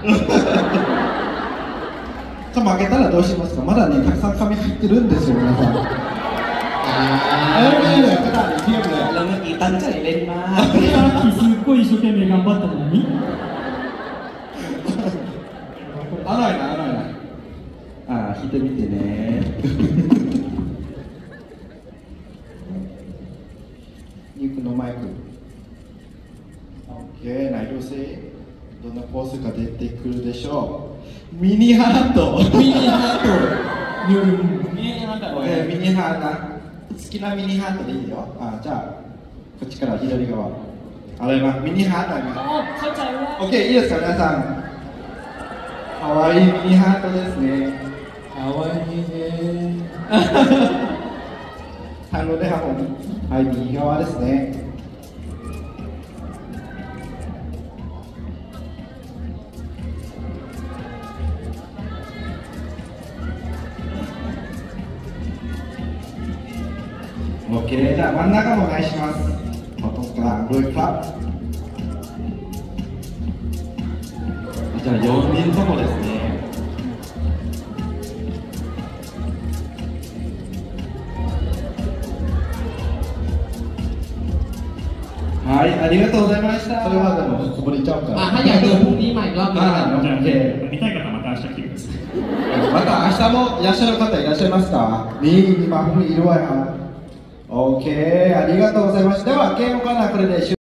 じゃあ負けたらどうしますかまだねたくさん紙入ってるんですよ皆さん อ่า เออไม่เหลือกระดาษอีกเพียบเลย แล้วเมื่อกี้ตั้งใจเล่นมาก さっきすっごい一生懸命頑張ったのにอร่อยนะอร่อยนะอ่าคิดてみてね肉のマイク โอเคไหนดูซิ どんなースが出てくるでしょう？ミニハート。ミニハート。ミニハート、えー、ミニハート。好きなミニハートでいいよ。あじゃあこっちから左側。あれはミニハートあります。OK いいですか皆さん。かわいいミニハートですね。かわいいね ハハはい右側ですね。もう綺麗な真ん中も返しますじゃあ4人ともですねはい、ありがとうございました。それはでも、つぶちゃうから。あ、はい、あ、見たい方、また明日来てください。また明日もいらっしゃる方いらっしゃいますか？に、今、いるわよ。OK ありがとうございますでは慶応からこれで